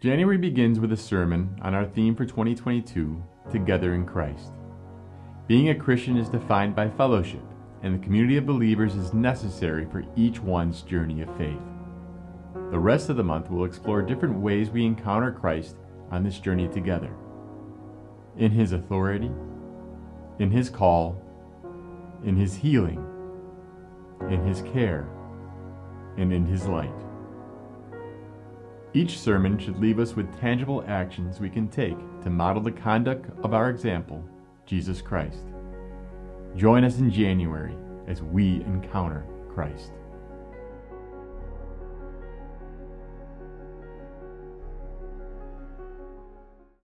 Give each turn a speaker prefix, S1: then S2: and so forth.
S1: January begins with a sermon on our theme for 2022 Together in Christ. Being a Christian is defined by fellowship, and the community of believers is necessary for each one's journey of faith. The rest of the month will explore different ways we encounter Christ on this journey together. In His authority, in His call, in His healing, in His care, and in His light. Each sermon should leave us with tangible actions we can take to model the conduct of our example, Jesus Christ. Join us in January as we encounter Christ.